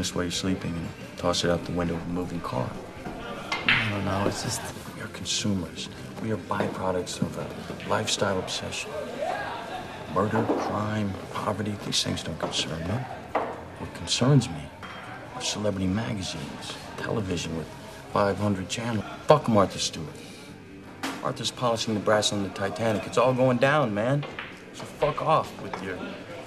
this while you're sleeping and toss it out the window of a moving car. I don't know. It's just We are consumers. We are byproducts of a lifestyle obsession. Murder, crime, poverty, these things don't concern me. What concerns me are celebrity magazines, television with 500 channels. Fuck Martha Stewart. Martha's polishing the brass on the Titanic. It's all going down, man. So fuck off with your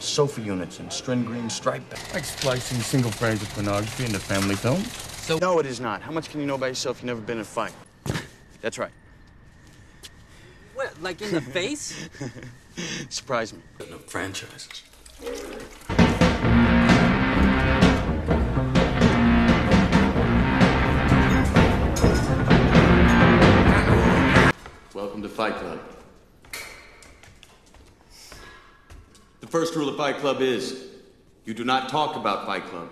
sofa units and Strinne green stripe. Like splicing single frames of pornography into family films? So no, it is not. How much can you know by yourself? You've never been in a fight. That's right. what, like in the face? Surprise me. No franchises. First rule of Fight Club is you do not talk about Fight Club.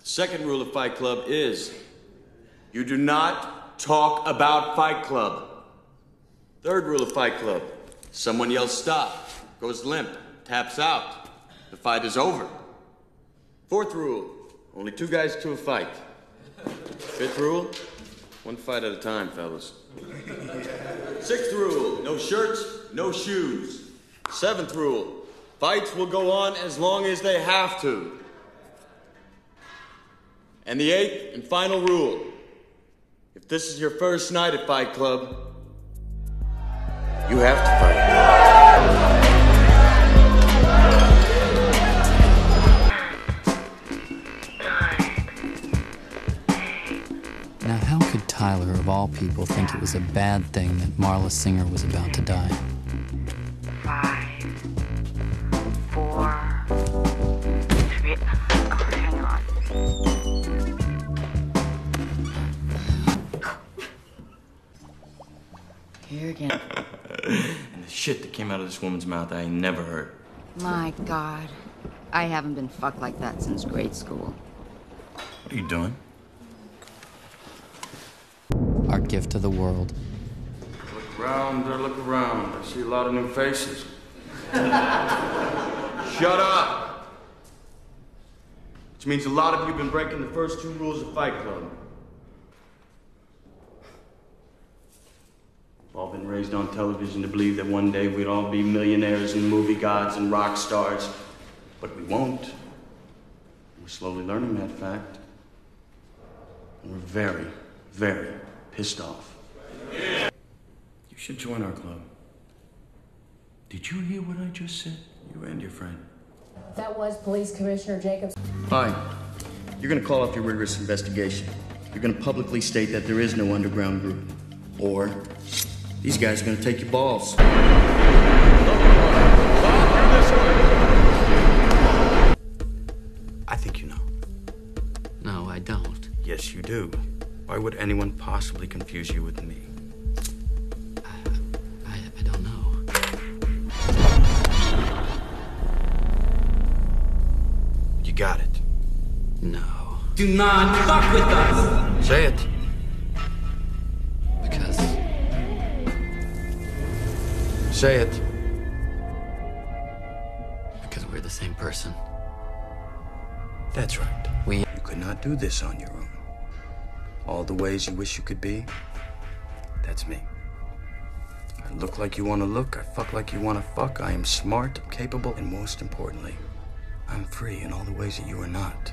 The second rule of Fight Club is you do not talk about Fight Club. Third rule of Fight Club someone yells stop, goes limp, taps out. The fight is over. Fourth rule only two guys to a fight. Fifth rule one fight at a time, fellas. Sixth rule no shirts, no shoes. Seventh rule fights will go on as long as they have to. And the eighth and final rule if this is your first night at Fight Club, you have to fight. Now, how could Tyler, of all people, think it was a bad thing that Marla Singer was about to die? five, Here again. And the shit that came out of this woman's mouth, I ain't never heard. My God. I haven't been fucked like that since grade school. What are you doing? Our gift to the world. Look around, uh, look around. I see a lot of new faces. Shut up! Which means a lot of you have been breaking the first two rules of Fight Club. All been raised on television to believe that one day we'd all be millionaires and movie gods and rock stars. But we won't. We're slowly learning that fact. And we're very, very pissed off. You should join our club. Did you hear what I just said? You and your friend. That was Police Commissioner Jacobs. Fine. You're gonna call off your rigorous investigation. You're gonna publicly state that there is no underground group. Or these guys are gonna take your balls. I think you know. No, I don't. Yes, you do. Why would anyone possibly confuse you with me? I, I don't know. You got it. No. Do not fuck with us! Say it. Say it. because we're the same person. That's right. We You could not do this on your own. All the ways you wish you could be, that's me. I look like you want to look, I fuck like you want to fuck, I am smart, capable, and most importantly, I'm free in all the ways that you are not.